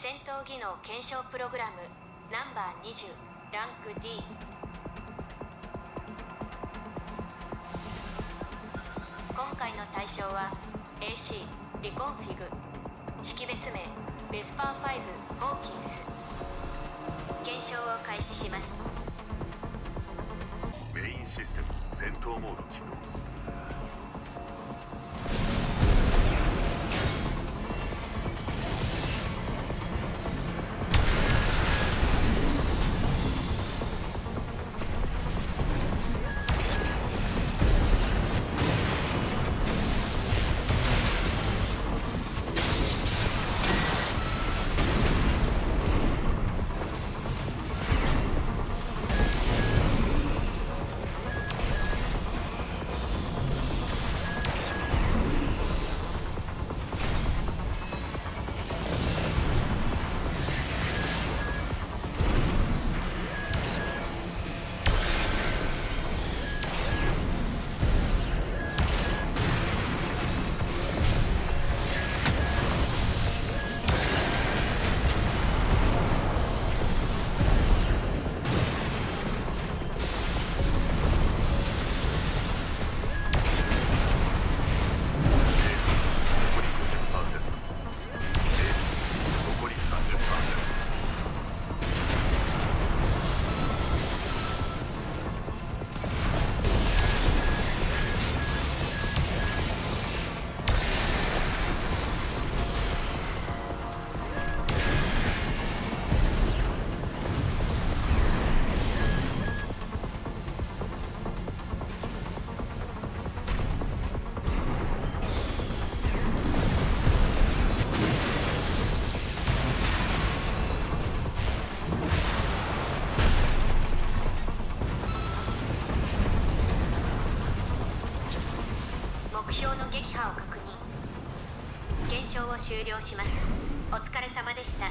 戦闘技能検証プログラムナンバー20ランク D 今回の対象は AC リコンフィグ。識別名ベスパー5ホーキンス。検証を開始します。メインシステム戦闘モード起動。目標の撃破を確認。検証を終了します。お疲れ様でした。